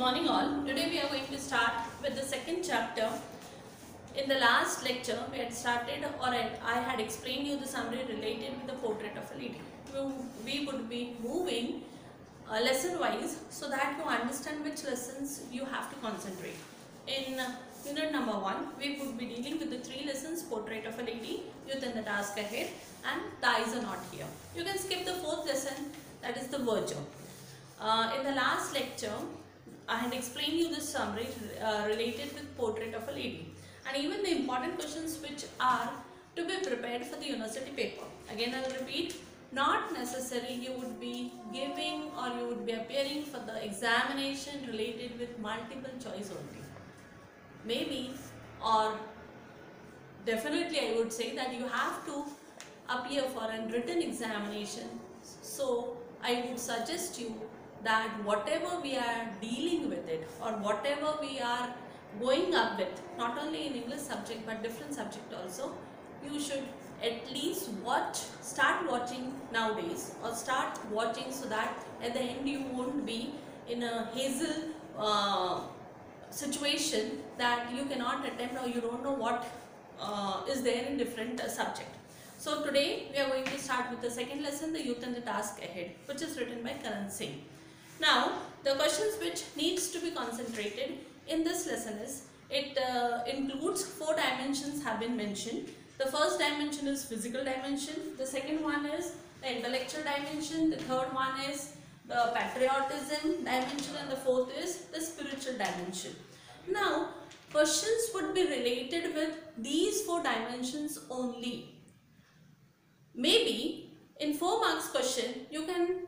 morning all. Today we are going to start with the second chapter. In the last lecture we had started or I had explained you the summary related with the portrait of a lady. We- would be moving uh, lesson wise so that you understand which lessons you have to concentrate. In unit number one we would be dealing with the three lessons portrait of a lady, youth and the task ahead and eyes are not here. You can skip the fourth lesson that is the virtue. Uh, in the last lecture, I had explained you the summary uh, related with portrait of a lady and even the important questions which are to be prepared for the university paper. Again, I will repeat, not necessarily you would be giving or you would be appearing for the examination related with multiple choice only. Maybe or definitely I would say that you have to appear for a written examination. So I would suggest you that whatever we are dealing with it or whatever we are going up with, not only in English subject but different subject also, you should at least watch, start watching nowadays or start watching so that at the end you won't be in a hazel uh, situation that you cannot attempt or you don't know what uh, is there in different uh, subject. So today we are going to start with the second lesson, the youth and the task ahead, which is written by Karan Singh. Now the questions which needs to be concentrated in this lesson is it uh, includes four dimensions have been mentioned. The first dimension is physical dimension. The second one is the intellectual dimension. The third one is the patriotism dimension and the fourth is the spiritual dimension. Now questions would be related with these four dimensions only. Maybe in 4 marks question you can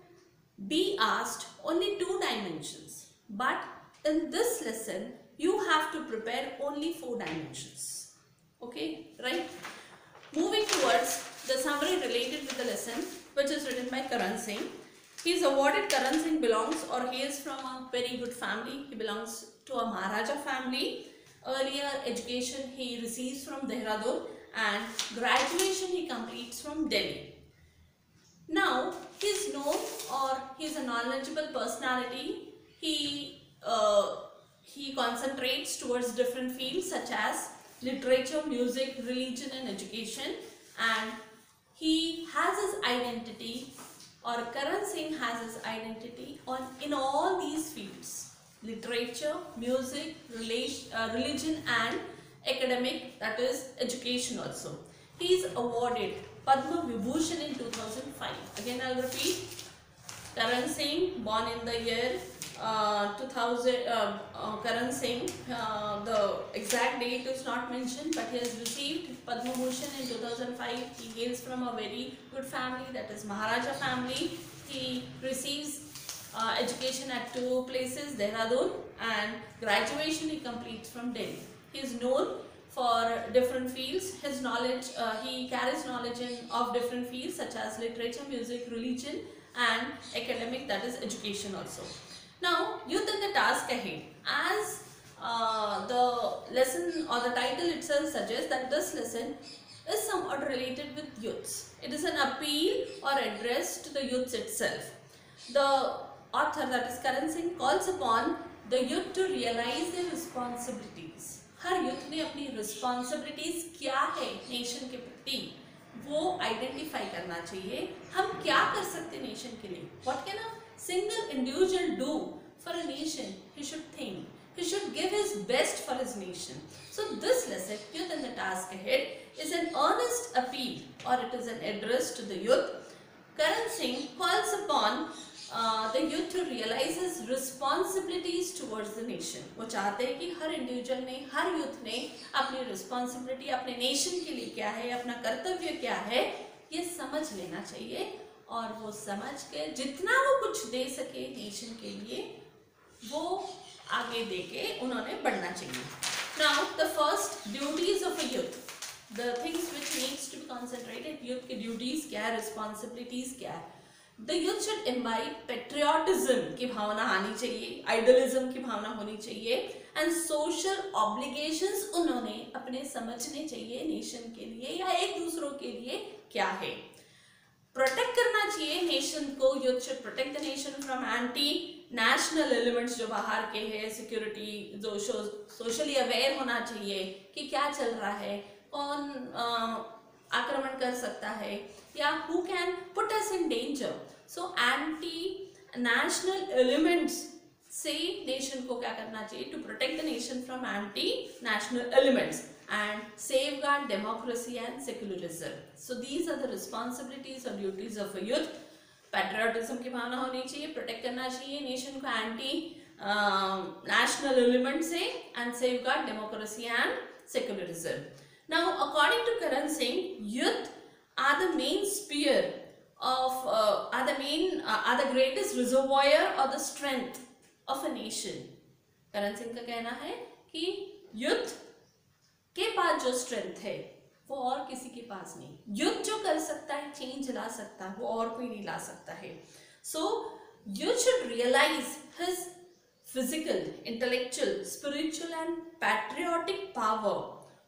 be asked only two dimensions but in this lesson you have to prepare only four dimensions. Okay, right? Moving towards the summary related with the lesson which is written by Karan Singh. He is awarded Karan Singh belongs or he is from a very good family. He belongs to a Maharaja family. Earlier education he receives from Dehradun and graduation he completes from Delhi. Now he is known or he is a knowledgeable personality. He uh, he concentrates towards different fields such as literature, music, religion and education and he has his identity or Karan Singh has his identity on in all these fields literature, music, relation, uh, religion and academic that is education also. He is awarded Padma Vibhushan in 2005. Again I will repeat. Karan Singh born in the year uh, 2000 uh, uh, Karan Singh uh, the exact date is not mentioned but he has received Padma Bhushan in 2005 he hails from a very good family that is Maharaja family. He receives uh, education at two places Dehradun and graduation he completes from Delhi. He is known for different fields his knowledge uh, he carries knowledge in, of different fields such as literature music religion and academic that is education also now, youth and the task ahead. As uh, the lesson or the title itself suggests that this lesson is somewhat related with youths. It is an appeal or address to the youths itself. The author that is Karan Singh calls upon the youth to realize their responsibilities. अपने अपनी responsibilities क्या है nation के प्रति, वो identify करना चाहिए। हम क्या कर सकते नेशन के लिए? What can a single individual do for a nation he should think he should give his best for his nation so this lesson youth and the task ahead is an earnest appeal और it is an address to the youth Karan Singh calls upon uh, the youth to realize his responsibilities towards. वो चाहते हैं कि हर individual ने हर youth ने अपनी responsibility अपने nation के लिए क्या है अपना कर्तव्य क्या है ये समझ लेना चाहिए। और वो समझ के जितना वो कुछ दे सके नेशन के लिए वो आगे दे के उन्होंने बढ़ना चाहिए। Now the first duties of a youth the things which needs to be concentrated youth की ड्यूटीज़ क्या है रिस्पॉन्सिबिलिटीज क्या है। The youth should imbibe patriotism की भावना आनी चाहिए आइडलिज्म की भावना होनी चाहिए एंड सोशल ऑब्लिगेशंस उन्होंने अपने समझने चाहिए नेशन के लिए या एक दूसरों के लिए क्या है। प्रोटेक्ट करना चाहिए नेशन को youth should protect the nation from anti national elements जो बाहर के हैं सिक्योरिटी जो सोशली अवेयर होना चाहिए कि क्या चल रहा है, कौन आक्रमण कर सकता है। या who can put us in danger so anti national elements से नेशन को क्या करना चाहिए to protect the nation from anti national elements and safeguard democracy and secularism. So these are the responsibilities or duties of a youth. Patriotism की भावना होनी चाहिए protect करना चाहिए नेशन को एंटी नेशनल एलिमेंट से and safeguard democracy and secularism now according to Karan Singh youth are the main spear of uh, are the main uh, are the greatest reservoir or the strength of a nation? Karan Singh का कहना है कि youth के पास जो strength है वो और किसी के पास नहीं। युद्ध जो कर सकता है चेंज ला सकता है वो और कोई नहीं ला सकता है। So you should realise his physical intellectual spiritual and patriotic power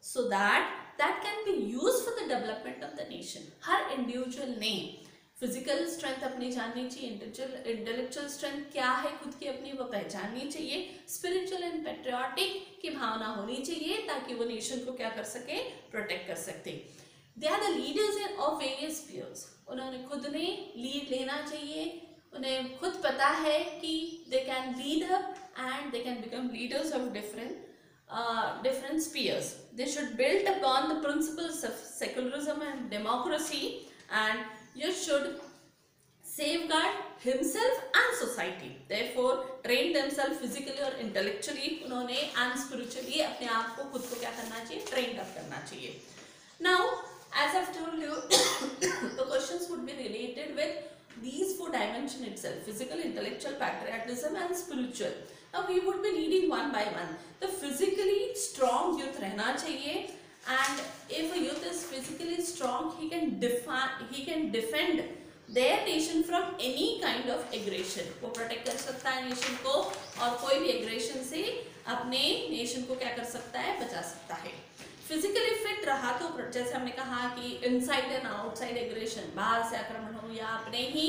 so that that can be use for the development of the nation her individual ने फ़िज़िकल स्ट्रेंथ अपनी जाननी चाहिए इंटेलेक्चुअल स्ट्रेंथ क्या है खुद की अपनी वो पहचाननी चाहिए स्पिरिचुअल एंड पेट्रियाटिक की भावना होनी चाहिए ताकि वो नेशन को क्या कर सके प्रोटेक्ट कर सकते they are the leaders in of various spheres उन्होंने खुद ने लीड लेना चाहिए उन्हें खुद पता है कि they can lead up and they can become leaders of different different spheres. They should build upon the principles of secularism and democracy and you should safeguard himself and society. Therefore, train themselves physically or intellectually उन्होंने and spiritually अपने आप को खुद को क्या करना चाहिए trained up करना चाहिए. Now, as I've told you, the questions would be related with these four dimensions itself: physical, intellectual, patriotism, and spiritual. Now we would be leading one by one. The physically strong youth रहना चाहिए and if a youth is physically strong he can define he can defend their nation from any kind of aggression वो protect कर सकता है nation को और कोई भी aggression से अपने nation को क्या कर सकता है बचा सकता है फिजिकली फिट रहा तो जैसे हमने कहा कि इनसाइड एंड आउटसाइड एग्रेशन बाहर से आक्रमण हो या अपने ही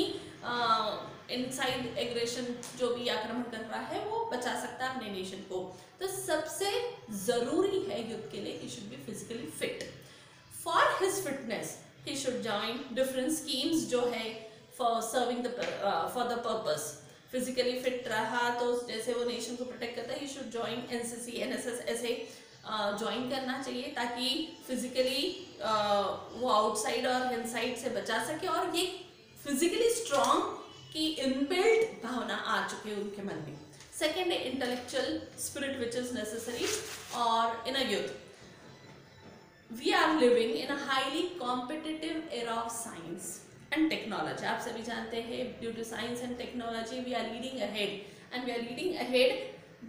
इनसाइड एग्रेशन जो भी आक्रमण कर रहा है वो बचा सकता है अपने नेशन को। तो सबसे ज़रूरी है युद्ध के लिए he should be physically fit for his fitness he should join different schemes जो है for serving the for the purpose physically fit रहा तो जैसे वो नेशन को प्रोटेक्ट करता है he should join NCC NSS ऐसे ज्वाइन uh, करना चाहिए ताकि फिजिकली uh, वो आउटसाइड और इनसाइड से बचा सके और ये फिजिकली स्ट्रॉन्ग की इनबिल्ट भावना आ चुकी है उनके मन में। सेकेंड है intellectual spirit which is necessary और in a youth we are living in a highly competitive era of science and technology आप सभी जानते हैं due to science and technology we are leading ahead and we are leading ahead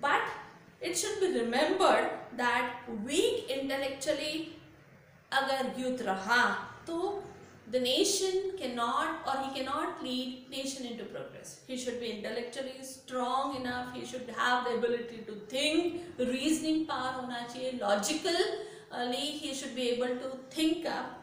but it should be remembered that weak intellectually अगर youth रहा तो the nation cannot or he cannot lead nation into progress. He should be intellectually strong enough. He should have the ability to think. Reasoning power hona chahiye. Logically he should be able to think up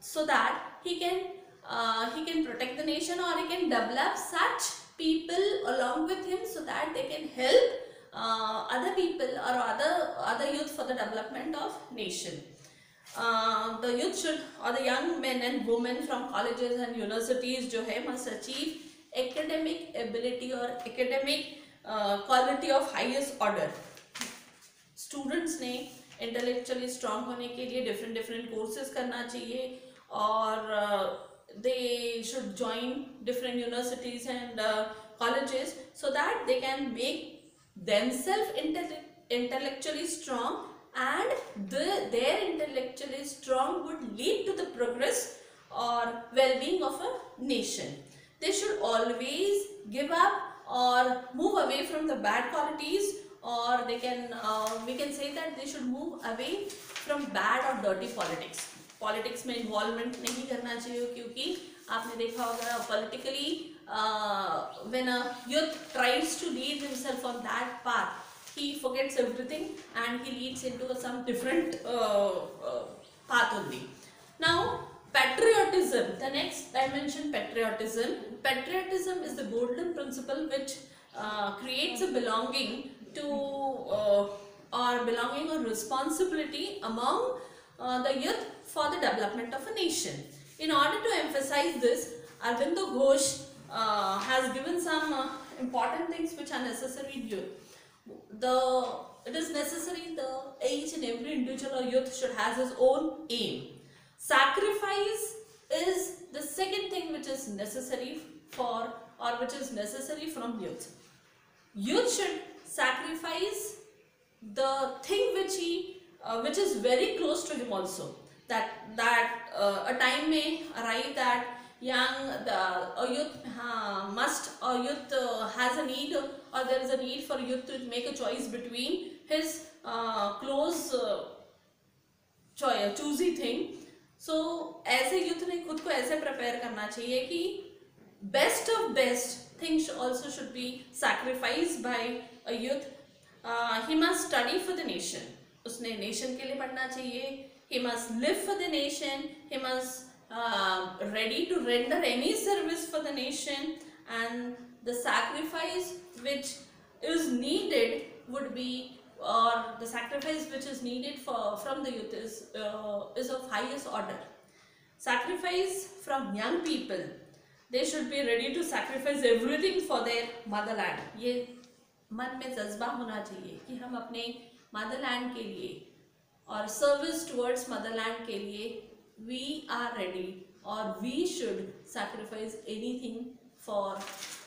so that he can uh, he can protect the nation or he can develop such people along with him so that they can help uh, other people or other other youth for the development of nation. Uh, the youth should or the young men and women from colleges and universities जो है must achieve academic ability or academic uh, quality of highest order. Students ने intellectually strong होने के लिए different different courses करना चाहिए और uh, they should join different universities and uh, colleges so that they can make themselves intellect intellectually strong and the, their intellectually strong would lead to the progress or well-being of a nation. They should always give up or move away from the bad qualities or they can uh, we can say that they should move away from bad or dirty politics. Politics में involvement नहीं करना चाहिए क्योंकि आपने देखा होगा politically when a youth tries to lead himself on that path he forgets everything and he leads into some different uh, uh, path only. Now, patriotism, the next dimension, patriotism. Patriotism is the golden principle which uh, creates a belonging to uh, or belonging or responsibility among uh, the youth for the development of a nation. In order to emphasize this, Arvindo Ghosh uh, has given some important things which are necessary youth. The it is necessary the each and every individual or youth should has his own aim. Sacrifice is the second thing which is necessary for or which is necessary from youth. Youth should sacrifice the thing which he uh, which is very close to him also that that uh, a time may arrive that young the a youth uh, must a youth uh, has a need or there is a need for youth to make a choice between his uh, close uh, choice choosy thing so ऐसे youth ने खुद को ऐसे prepare करना चाहिए कि best of best things also should be sacrificed by a youth uh, he must study for the nation उसने nation के लिए पढ़ना चाहिए must live for the nation he must uh, ready to render any service for the nation and the sacrifice which is needed would be or the sacrifice which is needed for from the youth is uh, is of highest order sacrifice from young people they should be ready to sacrifice everything for their motherland ये मन में जज्बा होना चाहिए कि हम अपने Motherland के लिए और सर्विस टुवर्ड्स मदरलैंड के लिए वी आर रेडी और we should sacrifice anything for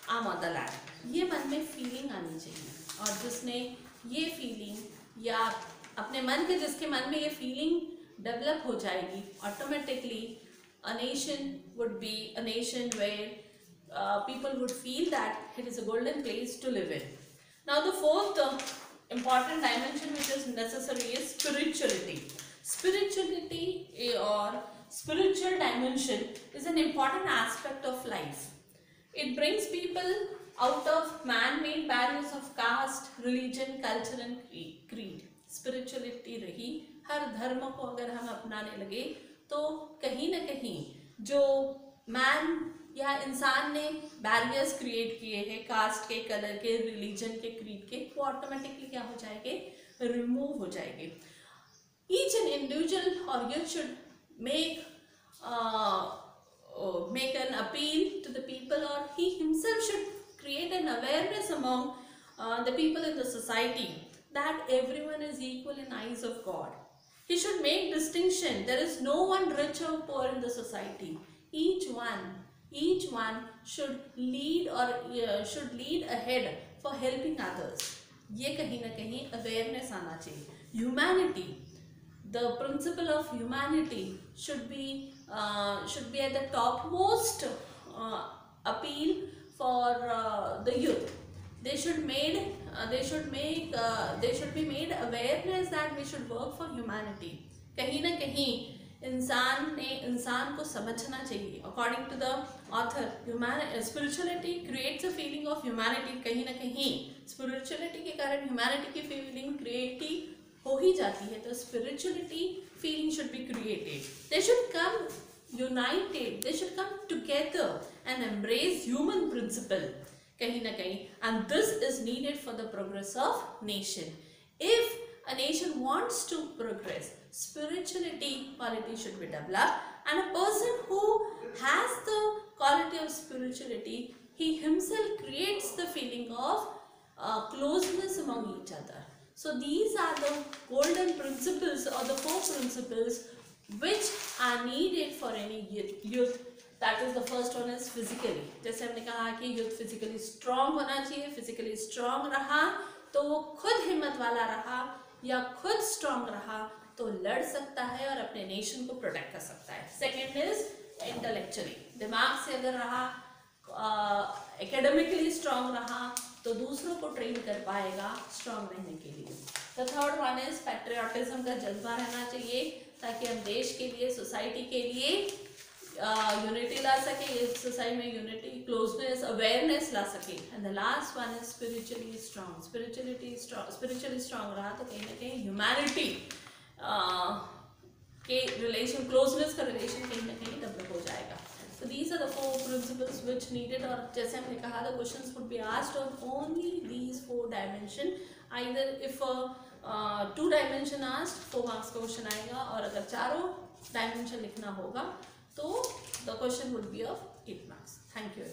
आम ऑन द लैंड ये मन में फीलिंग आनी चाहिए। और जिसने ये फीलिंग या अपने मन के, जिसके मन में ये फीलिंग डेवलप हो जाएगी automatically a nation would be a nation where people would feel that it is a golden place to live in now the fourth important dimension which is necessary spirituality spirituality और spiritual dimension is an important aspect of life It brings people out of man-made barriers of caste, religion, culture and creed. Spirituality रही हर धर्म को अगर हम अपनाने लगे तो कहीं ना कहीं जो मैन या इंसान ने बैरियर्स क्रिएट किए हैं कास्ट के कलर के रिलीजन के क्रीड के वो ऑटोमेटिकली क्या हो जाएँगे रिमूव हो जाएँगे ईच एन इंडिविजुअल और you should make make an appeal to the people or he himself should create an awareness among uh, the people in the society that everyone is equal in eyes of God. He should make distinction. There is no one rich or poor in the society. Each one each one should lead or uh, should lead ahead for helping others ये कहीं ना कहीं awareness आना चाहिए humanity the principle of humanity should be Should be at the top most appeal for the youth they should made uh, they should make uh, they should be made awareness that we should work for humanity. कहीं ना कहीं इंसान ने इंसान को समझना चाहिए। According to the author human spirituality creates a feeling of humanity कहीं ना कहीं स्पिरिचुअलिटी के कारण ह्यूमैनिटी की फीलिंग क्रिएटिव हो ही जाती है। तो spirituality feeling should be created. They should come united. They should come together and embrace human principle. Kahi na kahi, And this is needed for the progress of nation. If a nation wants to progress, spirituality quality should be developed. And a person who has the quality of spirituality, he himself creates the feeling of uh, closeness among each other. So these are the golden principles or the four principles which are needed for any youth. That is the first one is physically जैसे हमने कहा कि youth physically strong होना चाहिए physically strong रहा तो वो खुद हिम्मत वाला रहा या खुद स्ट्रांग रहा तो लड़ सकता है और अपने नेशन को प्रोटेक्ट कर सकता है। सेकेंड इज़ इंटेलेक्चुअली दिमाग से अगर रहा एकेडमिकली स्ट्रांग रहा तो दूसरों को ट्रेन कर पाएगा स्ट्रांग रहने के लिए। The third one is patriotism का जज्बा रहना चाहिए, ताकि हम देश के लिए सोसाइटी के लिए यूनिटी ला सके सोसाइटी में यूनिटी क्लोजनेस अवेयरनेस ला सके। And the last one is spiritually strong spirituality spiritually strong रहा तो कहीं ना कहीं ह्यूमैनिटी के रिलेशन क्लोजनेस का रिलेशन कहीं ना कहीं डेवलप हो जाएगा। So these are the four principles which needed or जैसे हमने कहा the questions would be asked on only these four dimension. Either if a uh, two dimension asked four marks का question आएगा और अगर चारों dimension लिखना होगा तो the question would be of eight marks. Thank you.